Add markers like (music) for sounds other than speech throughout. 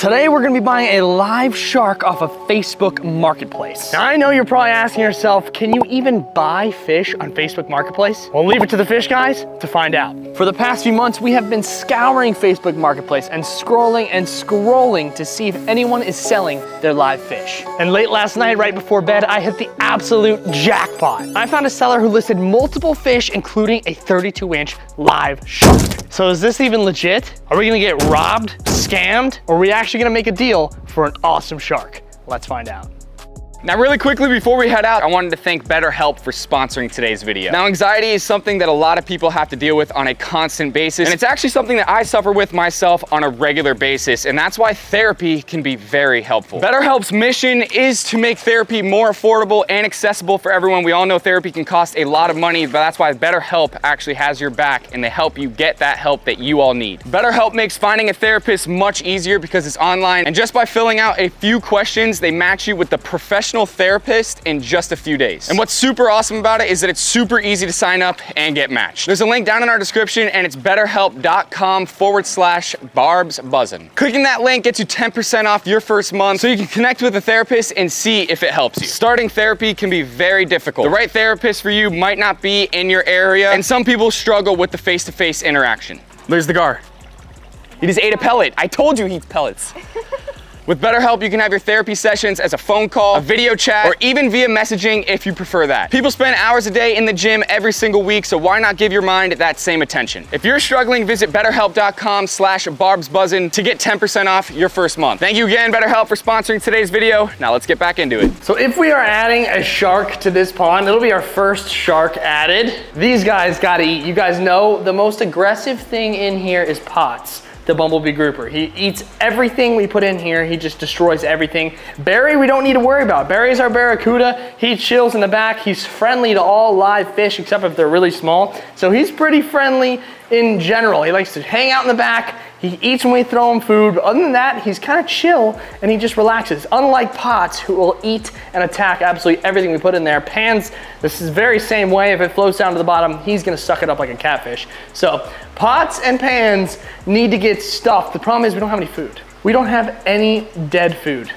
Today we're gonna be buying a live shark off of Facebook Marketplace. Now I know you're probably asking yourself, can you even buy fish on Facebook Marketplace? Well, leave it to the fish guys to find out. For the past few months, we have been scouring Facebook Marketplace and scrolling and scrolling to see if anyone is selling their live fish. And late last night, right before bed, I hit the absolute jackpot. I found a seller who listed multiple fish, including a 32 inch live shark. So is this even legit? Are we gonna get robbed, scammed, or are we actually gonna make a deal for an awesome shark. Let's find out. Now really quickly before we head out, I wanted to thank BetterHelp for sponsoring today's video. Now anxiety is something that a lot of people have to deal with on a constant basis, and it's actually something that I suffer with myself on a regular basis, and that's why therapy can be very helpful. BetterHelp's mission is to make therapy more affordable and accessible for everyone. We all know therapy can cost a lot of money, but that's why BetterHelp actually has your back and they help you get that help that you all need. BetterHelp makes finding a therapist much easier because it's online, and just by filling out a few questions, they match you with the professional professional therapist in just a few days. And what's super awesome about it is that it's super easy to sign up and get matched. There's a link down in our description and it's betterhelp.com forward slash barbs buzzin. Clicking that link gets you 10% off your first month so you can connect with a therapist and see if it helps you. Starting therapy can be very difficult. The right therapist for you might not be in your area and some people struggle with the face-to-face -face interaction. There's the gar. He just ate a pellet. I told you he eats pellets. (laughs) With BetterHelp, you can have your therapy sessions as a phone call, a video chat, or even via messaging if you prefer that. People spend hours a day in the gym every single week, so why not give your mind that same attention? If you're struggling, visit betterhelp.com slash barbsbuzzin to get 10% off your first month. Thank you again, BetterHelp, for sponsoring today's video. Now let's get back into it. So if we are adding a shark to this pond, it'll be our first shark added. These guys gotta eat. You guys know the most aggressive thing in here is pots the bumblebee grouper. He eats everything we put in here. He just destroys everything. Barry, we don't need to worry about. Barry's our barracuda. He chills in the back. He's friendly to all live fish except if they're really small. So he's pretty friendly in general. He likes to hang out in the back. He eats when we throw him food. Other than that, he's kind of chill and he just relaxes. Unlike Pots, who will eat and attack absolutely everything we put in there. Pans, this is very same way. If it floats down to the bottom, he's gonna suck it up like a catfish. So Pots and Pans need to get stuffed. The problem is we don't have any food. We don't have any dead food.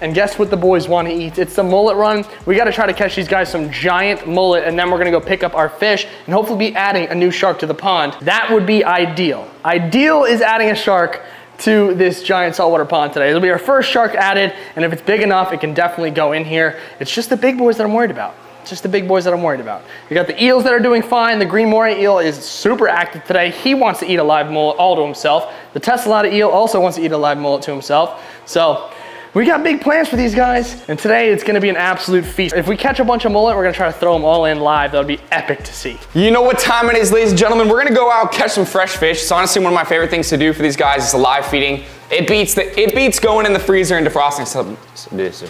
And guess what the boys want to eat? It's the mullet run. We got to try to catch these guys some giant mullet and then we're to go pick up our fish and hopefully be adding a new shark to the pond. That would be ideal. Ideal is adding a shark to this giant saltwater pond today. It'll be our first shark added and if it's big enough, it can definitely go in here. It's just the big boys that I'm worried about. Just the big boys that I'm worried about. We got the eels that are doing fine. The green moray eel is super active today. He wants to eat a live mullet all to himself. The tessellata eel also wants to eat a live mullet to himself. So we got big plans for these guys, and today it's gonna be an absolute feast. If we catch a bunch of mullet, we're gonna try to throw them all in live. That would be epic to see. You know what time it is, ladies and gentlemen. We're gonna go out, catch some fresh fish. It's honestly one of my favorite things to do for these guys is the live feeding. It beats the it beats going in the freezer and defrosting some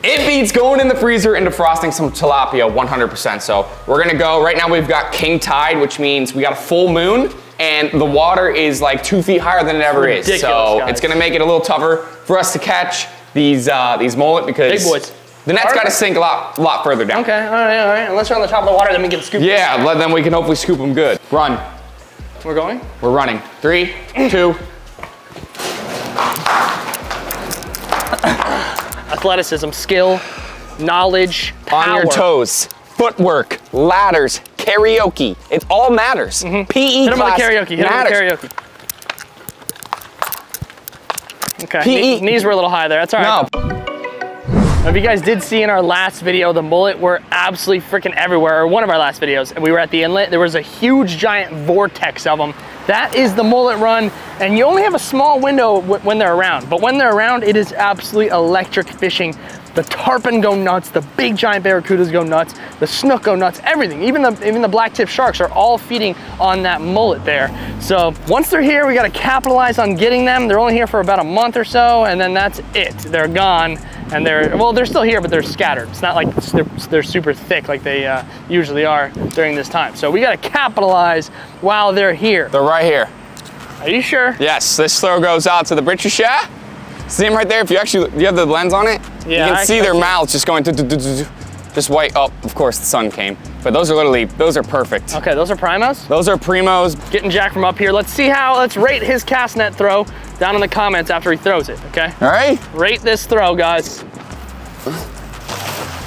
it beats going in the freezer and defrosting some tilapia 100%. So we're gonna go right now. We've got king tide, which means we got a full moon and the water is like two feet higher than it ever is. So guys. it's gonna make it a little tougher for us to catch these uh, these mullet because. The net's got to sink a lot, lot further down. Okay, all right, all right. Unless you're on the top of the water, then we can scoop. Yeah, then we can hopefully scoop them good. Run. We're going. We're running. Three, two. (coughs) Athleticism, skill, knowledge, power. On your toes. Footwork, ladders, karaoke. It all matters. Mm -hmm. PE Hit class with the karaoke. Hit matters. Him with the karaoke. Okay, PE. knees were a little high there, that's all right. No. If you guys did see in our last video, the mullet were absolutely freaking everywhere, or one of our last videos, and we were at the inlet, there was a huge giant vortex of them. That is the mullet run, and you only have a small window when they're around, but when they're around, it is absolutely electric fishing the tarpon go nuts, the big giant barracudas go nuts, the snook go nuts, everything. Even the, even the black tip sharks are all feeding on that mullet there. So once they're here, we gotta capitalize on getting them. They're only here for about a month or so, and then that's it. They're gone, and they're, well, they're still here, but they're scattered. It's not like they're, they're super thick like they uh, usually are during this time. So we gotta capitalize while they're here. They're right here. Are you sure? Yes, this throw goes out to the Britisher. See them right there? If you actually, you have the lens on it? Yeah. You can I see their mouths just going, just white. Oh, of course the sun came. But those are literally, those are perfect. Okay, those are primos? Those are primos. Getting Jack from up here. Let's see how, let's rate his cast net throw. down in the comments after he throws it, okay? All right. Rate this throw, guys.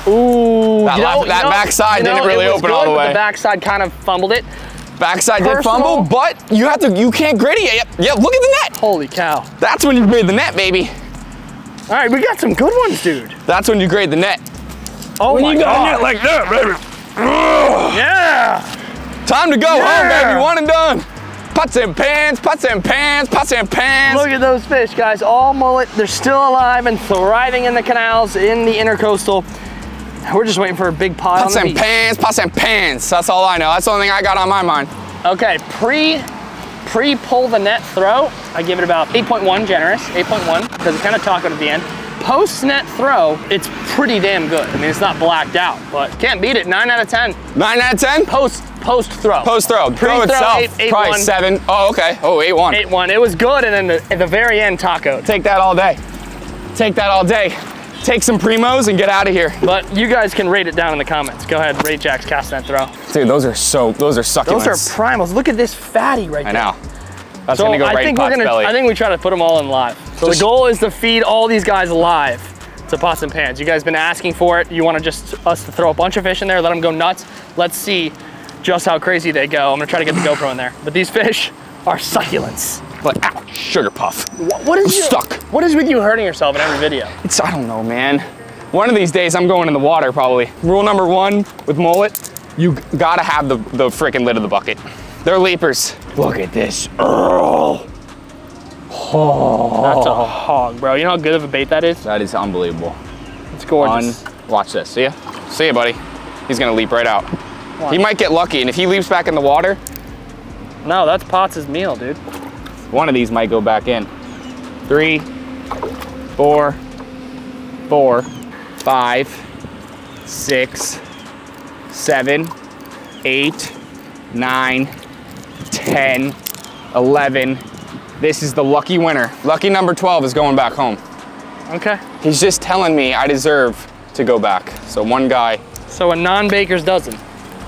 Ooh, That you know- that you know- backside you know, didn't really it was open all good, the but way. The backside kind of fumbled it. Backside did fumble, but you have to, you can't gritty it. Yep, yep, look at the net. Holy cow. That's when you grade the net, baby. All right, we got some good ones, dude. That's when you grade the net. Oh my god. like that, baby. Yeah. Time to go Yeah. home, baby. One and done. Pots and pans, pots and pans, pots and pans. Look at those fish, guys. All mullet. They're still alive and thriving in the canals in the intercoastal. We're just waiting for a big pile Pots and beach. pans, pots and pans. That's all I know. That's the only thing I got on my mind. Okay, pre pre pull the net throw, I give it about 8.1 generous, 8.1 because it kind of tacoed at the end. Post net throw, it's pretty damn good. I mean, it's not blacked out, but can't beat it. Nine out of 10. Nine out of 10? Post post throw. Post throw. Throw itself, eight- eight probably one. seven. Oh, okay. Oh, eight one. Eight one. It was good, and then the, at the very end, taco. Take that all day. Take that all day. Take some primos and get out of here. But you guys can rate it down in the comments. Go ahead, rate Jack's cast net throw. Dude, those are so, those are succulents. Those are primals. Look at this fatty right I there. know. That's So gonna go I right think we're gonna. belly. I think we try to put them all in live. So Just- the goal is to feed all these guys live to pots and pans. You guys been asking for it. You want to just us to throw a bunch of fish in there, let them go nuts. Let's see just how crazy they go. I'm gonna try to get the GoPro in there. But these fish are succulents. like, ow, ah, sugar puff. What, what is you- stuck. What is with you hurting yourself in every video? It's, I don't know, man. One of these days, I'm going in the water probably. Rule number one with mullet, you gotta have the, the freaking lid of the bucket. They're leapers. Look at this Earl. That's a hog, bro. You know how good of a bait that is? That is unbelievable. It's gorgeous. Un- Watch this, see ya? See ya, buddy. He's gonna leap right out. He might get lucky, and if he leaps back in the water, no, that's Pots' meal, dude. one of these might go back in. Three, four, four, five, six, seven, eight, nine, ten, eleven. This is the lucky winner. Lucky number 12 is going back home. Okay. He's just telling me I deserve to go back. So one guy, So a non-baker's dozen.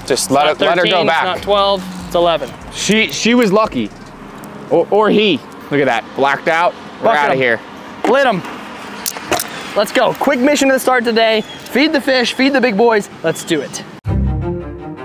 just let, Not it, let her 13, go it's back. Not 12, it's 11. She she was lucky. Or, or he. Look at that. Blacked out. We're Bucket out of here. Lit him. Let's go. Quick mission to start today. Feed the fish, feed the big boys. Let's do it.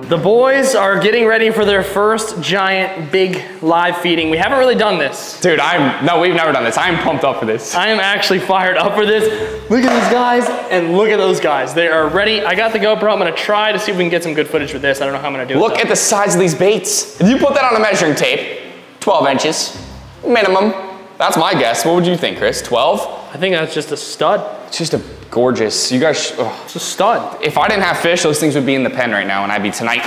The boys are getting ready for their first giant big live feeding. We haven't really done this. Dude, I'm no, we've never done this. I'm pumped up for this. I am actually fired up for this. Look at these guys and look at those guys. They are ready. I got the GoPro. I'm gonna try to see if we can get some good footage with this. I don't know how I'm gonna do it. Look at the size of these baits. If you put that on a measuring tape, 12 inches, minimum. That's my guess. What would you think, Chris? 12? I think that's just a stud. It's just a gorgeous. You guys, ugh. It's a stud. if I didn't have fish, those things would be in the pen right now, and I'd be tonight.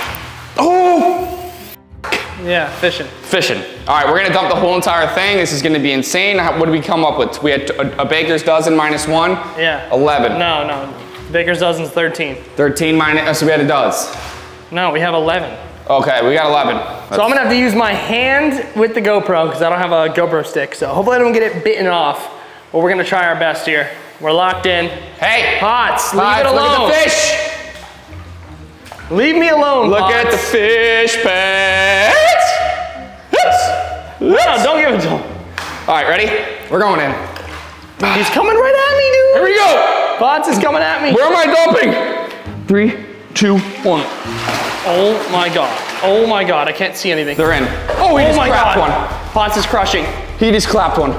Oh, Yeah, fishing. fishing. All right, we're gonna dump the whole entire thing. This is gonna be insane. How- What did we come up with? We had a, a baker's dozen minus one. Yeah. 11. No, no. Baker's dozen's 13. 13 minus, oh, so we had a dozen. No, we have 11. Okay, we got 11. So I'm gonna have to use my hand with the GoPro because I don't have a GoPro stick. So hopefully I don't get it bitten off. But we're gonna try our best here. We're locked in. Hey, Pots, leave Pots, it look alone. at the fish. Leave me alone, Look Pots. at the fish pets. No, don't give it to him. All right, ready? We're going in. He's coming right at me, dude. Here we go. Pots is coming at me. Where am I dumping? Three, two, one. Oh my god. Oh my god, I can't see anything. They're in. Oh, he oh just my clapped god. one. Pots is crushing. He just clapped one.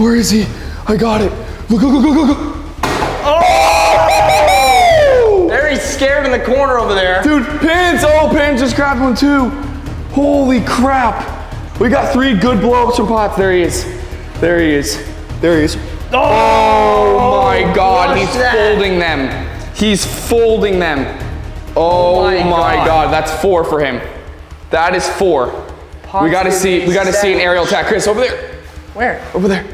Oh, I got it. Where is he? I got it. Look, look, look, look, look. Oh! There he's scared in the corner over there. Dude, Pins! Oh, Pins just grabbed one too. Holy crap. We got three good blow-ups from Pots. There he is. There he is. There he is. Oh, oh my God, he's that. folding them. He's folding them. Oh, my my, God. God. that's four for him. That is four. we gotta see, we gotta see an aerial attack. Chris, over there. Where? Over there.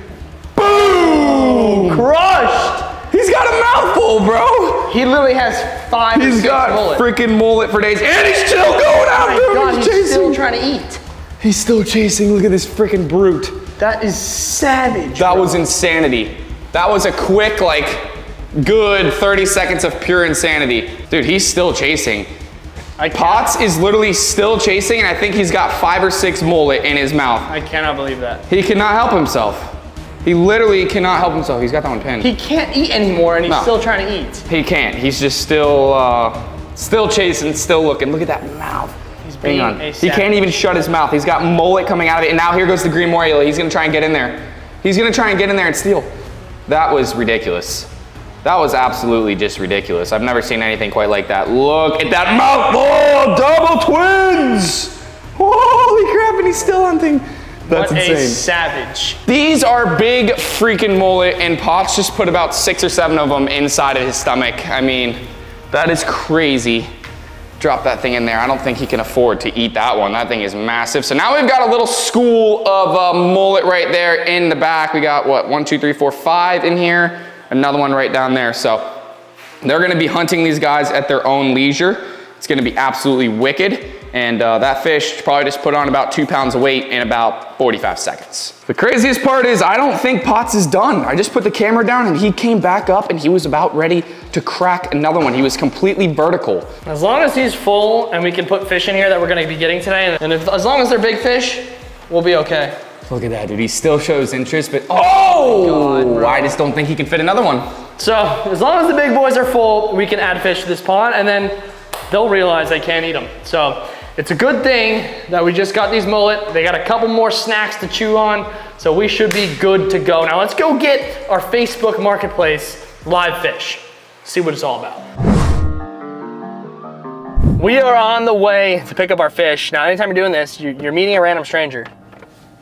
Boom! Crushed. He's got a mouthful, bro. He literally has five He's got mullet. freaking mullet for days, and he's still oh going Oh after my him. god, he's he's chasing. still trying to eat. He's still chasing. Look at this freaking brute. That is savage. That bro. was insanity. That was a quick, like, good 30 seconds of pure insanity. Dude, he's still chasing. I Pots is literally still chasing, and I think he's got five or six mullet in his mouth. I cannot believe that. He cannot help himself. He literally cannot help himself. He's got that one pinned. He can't eat anymore and he's No. still trying to eat. He can't. He's just still, uh, still chasing, still looking. Look at that mouth. He's being Hang on. He can't even shut his mouth. He's got mullet coming out of it, and now here goes the green moray. He's gonna try and get in there. He's gonna try and get in there and steal. That was ridiculous. That was absolutely just ridiculous. I've never seen anything quite like that. Look at that mouth. Oh, double twins. Holy crap, and he's still hunting. That's what insane. a savage. These are big freaking mullet, and Pots just put about six or seven of them inside of his stomach. I mean, that is crazy. Drop that thing in there. I don't think he can afford to eat that one. That thing is massive. So now we've got a little school of uh, mullet right there in the back. We got what, one, two, three, four, five in here. Another one right down there. So they're gonna be hunting these guys at their own leisure. It's gonna be absolutely wicked. And uh, that fish probably just put on about two pounds of weight in about 45 seconds. The craziest part is I don't think Pots is done. I just put the camera down and he came back up and he was about ready to crack another one. He was completely vertical. As long as he's full and we can put fish in here that we're gonna be getting today, and if, as long as they're big fish, we'll be okay. Look at that, dude. He still shows interest, but oh, God. I just don't think he can fit another one. So as long as the big boys are full, we can add fish to this pond and then they'll realize they can't eat them. So it's a good thing that we just got these mullet. They got a couple more snacks to chew on. So we should be good to go. Now let's go get our Facebook marketplace live fish. See what it's all about. We are on the way to pick up our fish. Now, anytime you're doing this, you- you're meeting a random stranger.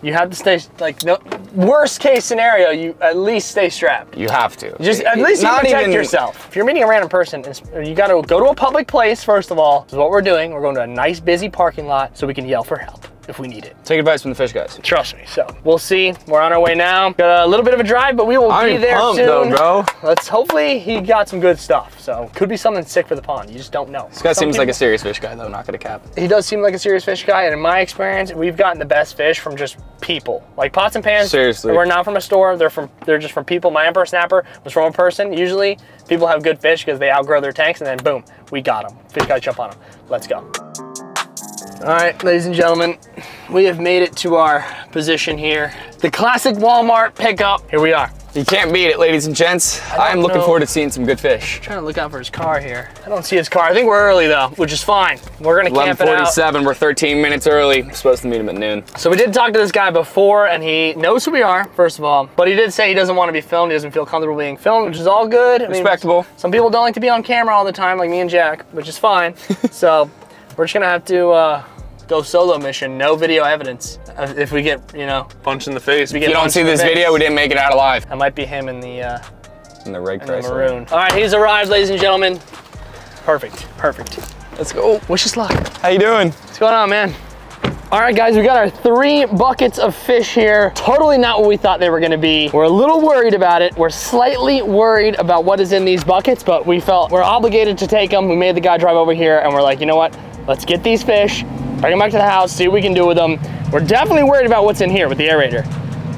You have to stay, like, no, worst case scenario, you at least stay strapped. You have to. Just at least you protect even- yourself. If you're meeting a random person, you got to go to a public place first of all. This is what we're doing. We're going to a nice busy parking lot so we can yell for help if we need it. Take advice from the fish guys. Trust me. So we'll see. We're on our way now. Got a little bit of a drive, but we will be I'm there pumped soon. though, bro. Let's hopefully he got some good stuff. So could be something sick for the pond. You just don't know. This guy Some seems like a serious fish guy though, not gonna cap. he does seem like a serious fish guy, and in my experience, we've gotten the best fish from just people. Like pots and pans. Seriously. We're not from a store. They're from. They're just from people. My emperor snapper was from a person. Usually, people have good fish because they outgrow their tanks, and then boom, we got them. Fish guy jump on them. Let's go. All right, ladies and gentlemen, we have made it to our position here. The classic Walmart pickup. Here we are. You can't beat it, ladies and gents. I am looking know. forward to seeing some good fish. Trying to look out for his car here. I don't see his car. I think we're early though, which is fine. We're gonna camp it out. 11:47. We're 13 minutes early. We're supposed to meet him at noon. So we did talk to this guy before, and he knows who we are, first of all. But he did say he doesn't want to be filmed. He doesn't feel comfortable being filmed, which is all good. I mean, Respectable. some people don't like to be on camera all the time, like me and Jack, which is fine. (laughs) so we're just gonna have to uh, go solo mission, no video evidence. Uh, If we get, you know, Punch in the face. we If you don't see this face. video, we didn't make it out alive. That might be him in the uh, In the rig in the price. maroon. All right, he's arrived, ladies and gentlemen. Perfect, perfect. Let's go. Wish us luck. How you doing? What's going on, man? All right, guys, we got our three buckets of fish here. Totally not what we thought they were gonna be. We're a little worried about it. We're slightly worried about what is in these buckets, but we felt we're obligated to take them. We made the guy drive over here and we're like, you know what? Let's get these fish, bring them back to the house, see what we can do with them. We're definitely worried about what's in here with the aerator.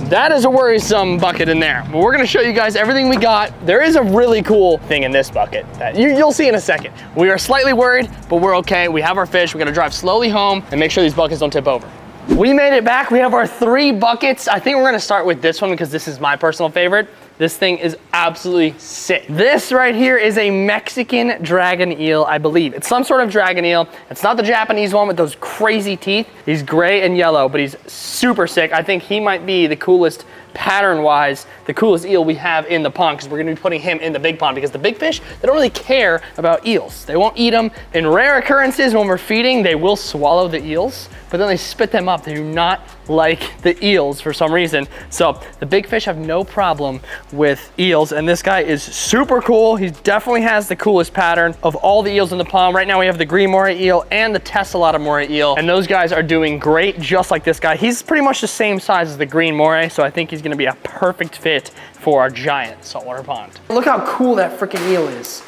That is a worrisome bucket in there. But we're gonna show you guys everything we got. There is a really cool thing in this bucket that you, you'll see in a second. We are slightly worried, but we're okay. We have our fish. We're gonna drive slowly home and make sure these buckets don't tip over. We made it back. We have our three buckets. I think we're gonna start with this one because this is my personal favorite. This thing is absolutely sick. This right here is a Mexican dragon eel, I believe. It's some sort of dragon eel. It's not the Japanese one with those crazy teeth. He's gray and yellow, but he's super sick. I think he might be the coolest pattern-wise, the coolest eel we have in the pond because we're gonna be putting him in the big pond because the big fish, they don't really care about eels. They won't eat them. In rare occurrences when we're feeding, they will swallow the eels, but then they spit them up. They do not like the eels for some reason. So the big fish have no problem with eels and this guy is super cool. He definitely has the coolest pattern of all the eels in the pond. Right now we have the green moray eel and the tessellata moray eel and those guys are doing great just like this guy. He's pretty much the same size as the green moray so I think he's gonna be a perfect fit for our giant saltwater pond. Look how cool that freaking eel is.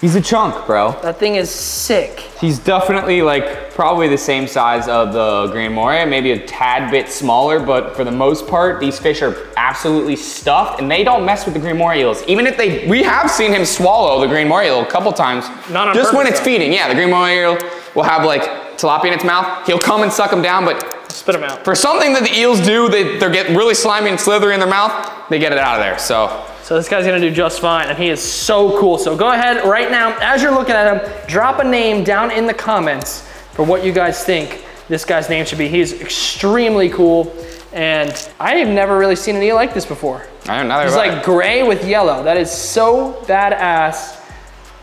He's a chunk, bro. That thing is sick. He's definitely like probably the same size of the green moray, maybe a tad bit smaller, but for the most part, these fish are absolutely stuffed and they don't mess with the green moray eels. Even if they, we have seen him swallow the green moray eel a couple times. Not on Just when it's though. feeding. Yeah, the green moray eel will have like tilapia in its mouth. He'll come and suck them down, but Spit them out. for something that the eels do, they, they get really slimy and slithery in their mouth, they get it out of there. So So this guy's gonna do just fine, and he is so cool. So go ahead right now, as you're looking at him, drop a name down in the comments for what you guys think this guy's name should be. He's extremely cool, and I have never really seen an eel like this before. I don't know. He's like gray with yellow. That is so badass.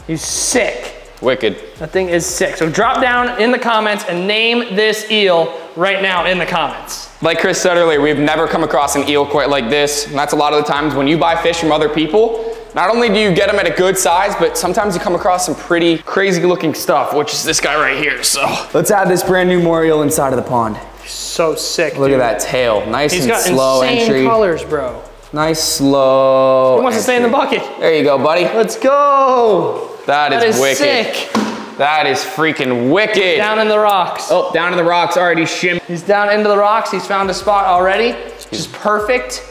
He's sick. Wicked. That thing is sick. So drop down in the comments and name this eel right now in the comments. Like Chris said earlier, we've never come across an eel quite like this. And that's a lot of the times when you buy fish from other people, not only do you get them at a good size, but sometimes you come across some pretty crazy looking stuff, which is this guy right here. So Let's add this brand new moray eel inside of the pond. So sick. Look dude. at that tail. Nice He's and got slow insane colors, bro. Nice slow. He wants to stay in the bucket. There you go, buddy. Let's go. That is, That is wicked. sick. That is freaking wicked. Down in the rocks. Oh, down in the rocks, already shim. He's down into the rocks. He's found a spot already, which is perfect.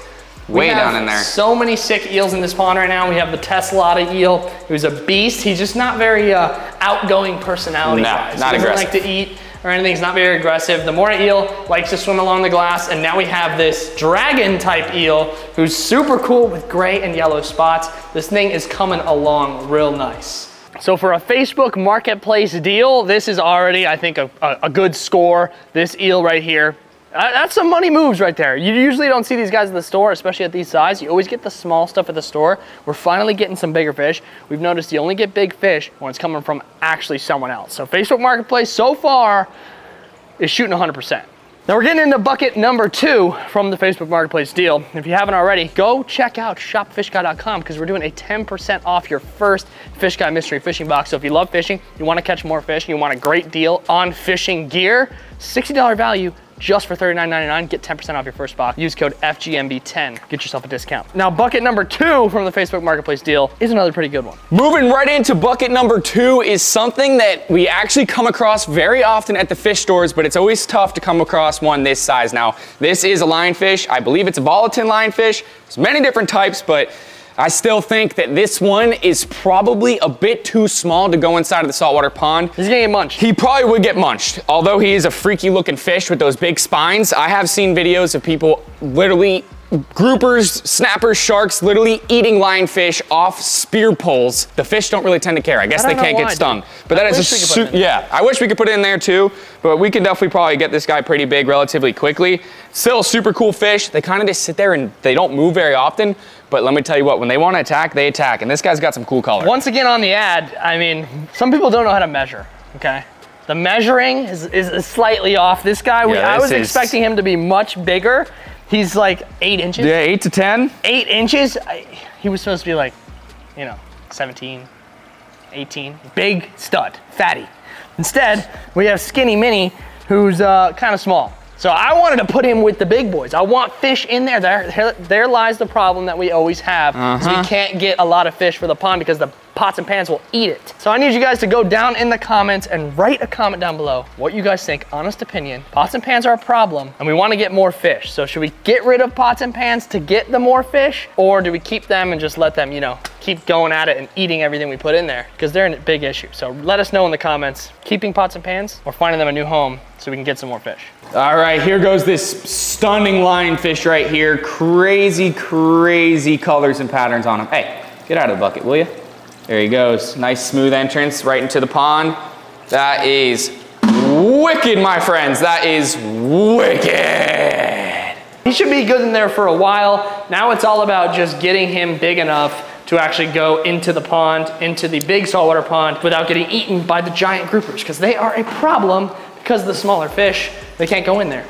We Way down in there. So many sick eels in this pond right now. We have the tessellata eel, who's a beast. He's just not very uh, outgoing personality No, guys. not he doesn't aggressive. like to eat or anything. He's not very aggressive. The Moray eel likes to swim along the glass, and now we have this dragon type eel who's super cool with gray and yellow spots. This thing is coming along real nice. So for a Facebook Marketplace deal, this is already, I think, a, a, a good score. This eel right here. Uh, that's some money moves right there. You usually don't see these guys in the store, especially at these size. You always get the small stuff at the store. We're finally getting some bigger fish. We've noticed you only get big fish when it's coming from actually someone else. So Facebook Marketplace so far is shooting 100%. Now we're getting into bucket number two from the Facebook Marketplace deal. If you haven't already, go check out shopfishguy.com because we're doing a 10% off your first Fish Guy Mystery Fishing Box. So if you love fishing, you want to catch more fish, you want a great deal on fishing gear, $60 value just for $39.99. Get 10% off your first box. Use code FGMB10. Get yourself a discount. Now bucket number two from the Facebook Marketplace deal is another pretty good one. Moving right into bucket number two is something that we actually come across very often at the fish stores, but it's always tough to come across one this size. Now, this is a lionfish. I believe it's a volitans lionfish. There's many different types, but I still think that this one is probably a bit too small to go inside of the saltwater pond. He's gonna get munched. He probably would get munched. Although he is a freaky looking fish with those big spines, I have seen videos of people literally groupers, snappers, sharks literally eating lionfish off spear poles. The fish don't really tend to care. I guess I they can't why, get dude. stung. But I that is a wish we could put su- it in. yeah. I wish we could put it in there too, but we can definitely probably get this guy pretty big relatively quickly. Still a super cool fish. They kind of just sit there and they don't move very often. But let me tell you what, when they want to attack, they attack. And this guy's got some cool color. Once again on the ad, I mean, some people don't know how to measure, okay? The measuring is, is slightly off. This guy, we, Yeah, I was is- expecting him to be much bigger. He's like eight inches. Yeah, eight to 10. Eight inches? I, he was supposed to be like, you know, 17, 18. Big stud, fatty. Instead, we have Skinny Mini, who's uh, kind of small. So I wanted to put him with the big boys. I want fish in there. There, there, lies the problem that we always have. is we can't get a lot of fish for the pond because the pots and pans will eat it. So I need you guys to go down in the comments and write a comment down below what you guys think, honest opinion. Pots and pans are a problem and we want to get more fish. So should we get rid of pots and pans to get the more fish or do we keep them and just let them, you know, keep going at it and eating everything we put in there because they're a big issue. So let us know in the comments, keeping pots and pans or finding them a new home so we can get some more fish. All right, here goes this stunning lionfish right here. Crazy, crazy colors and patterns on him. Hey, get out of the bucket, will you? There he goes. Nice smooth entrance right into the pond. That is wicked, my friends. That is wicked. He should be good in there for a while. Now it's all about just getting him big enough to actually go into the pond, into the big saltwater pond without getting eaten by the giant groupers because they are a problem because the smaller fish, they can't go in there.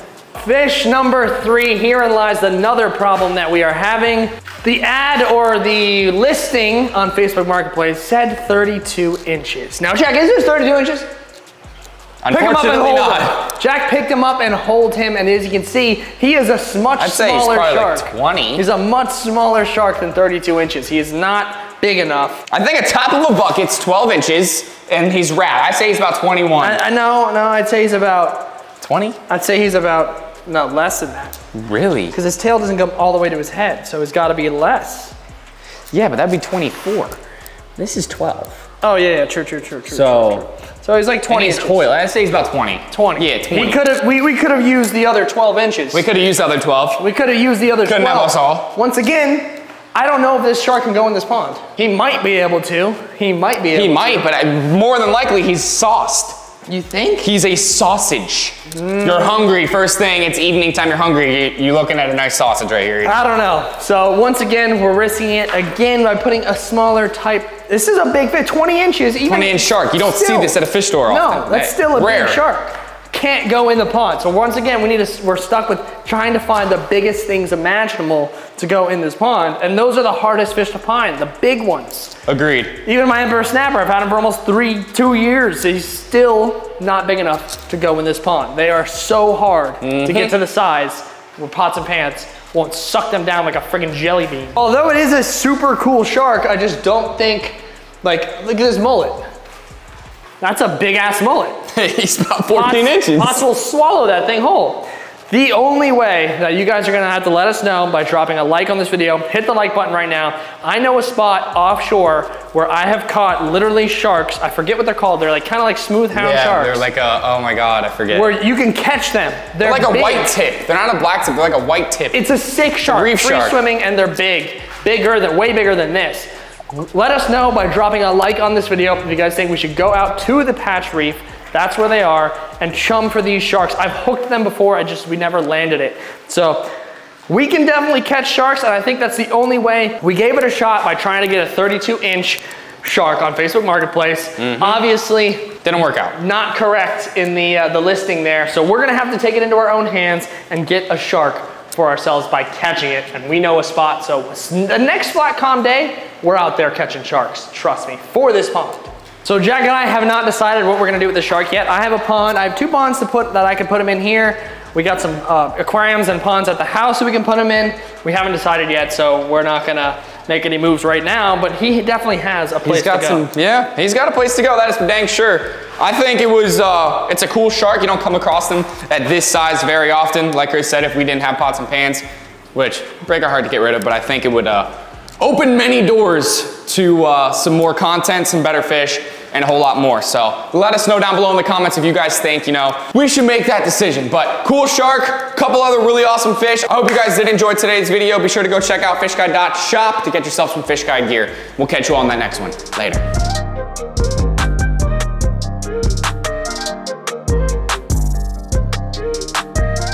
Fish number three, herein lies another problem that we are having. The ad or the listing on Facebook Marketplace said 32 inches. Now Jack, is this 32 inches? Pick him up and Unfortunately hold not. him. Jack picked him up and hold him, and as you can see, he is a much I'd say he's smaller shark. like 20. He's a much smaller shark than 32 inches. He is not big enough. I think a top of a bucket's 12 inches, and he's rat. I say he's about 21. I, I know, no, I'd say he's about, 20? I'd say he's about, no, less than that. Really? Because his tail doesn't go all the way to his head, so it's gotta be less. Yeah, but that'd be 24. This is 12. Oh yeah, yeah, true, true, true, true. So- true, true. so he's like 20 he's inches. toil. I'd say he's about 20. 20. Yeah, 20. He could have. We, we could have used the other 12 inches. we could have used the other 12. We could have used the other Couldn't 12. have us all. Once again, I don't know if this shark can go in this pond. He might be able to. He might be able He to. might, but I, more than likely he's sauced. You think? He's a sausage. Mm. You're hungry. First thing, it's evening time. You're hungry. You- You're looking at a nice sausage right here. I don't know. So once again, we're risking it again by putting a smaller type. This is a big fish, 20 inches. Even 20 inch shark. You don't see this at a fish store No, that's still a rare. big shark. Can't go in the pond. So once again, we need to. We're stuck with trying to find the biggest things imaginable to go in this pond, and those are the hardest fish to find. The big ones. Agreed. Even my emperor snapper, I've had him for almost three, two years. He's still not big enough to go in this pond. They are so hard to get mm-hmm. to the size where pots and pans won't suck them down like a friggin' jelly bean. Although it is a super cool shark, I just don't think, like, look at this mullet. That's a big ass mullet. (laughs) he's about 14 Pots- inches. Pots will swallow that thing whole. The only way that you guys are gonna have to let us know by dropping a like on this video, hit the like button right now. I know a spot offshore where I have caught literally sharks. I forget what they're called. They're like kind of like smooth hound yeah, sharks. they're like a, oh my God, I forget. where you can catch them. They're like a white tip. They're not a black tip, they're like a white tip. It's a sick shark, Reef free shark. swimming, and they're big, bigger than, way bigger than this. Let us know by dropping a like on this video if you guys think we should go out to the Patch Reef. That's where they are, and chum for these sharks. I've hooked them before, I just, we never landed it. So, we can definitely catch sharks, and I think that's the only way. We gave it a shot by trying to get a 32 inch shark on Facebook Marketplace. Mm-hmm. Obviously, Didn't work out. not correct in the, uh, the listing there. So we're gonna have to take it into our own hands and get a shark for ourselves by catching it. And we know a spot, so the next flat calm day, we're out there catching sharks, trust me, for this pond. So Jack and I have not decided what we're gonna do with the shark yet. I have a pond, I have two ponds to put that I can put them in here. We got some uh, aquariums and ponds at the house that we can put them in. We haven't decided yet, so we're not gonna make any moves right now, but he definitely has a place He's got to go. some, yeah, he's got a place to go, that is for dang sure. I think it was, uh, it's a cool shark. You don't come across them at this size very often. Like Chris said, if we didn't have pots and pans, which break our heart to get rid of, but I think it would uh, open many doors to uh, some more content, some better fish, and a whole lot more. So let us know down below in the comments if you guys think, you know, we should make that decision. But cool shark, couple other really awesome fish. I hope you guys did enjoy today's video. Be sure to go check out fishguide.shop to get yourself some fish guide gear. We'll catch you all on that next one. Later.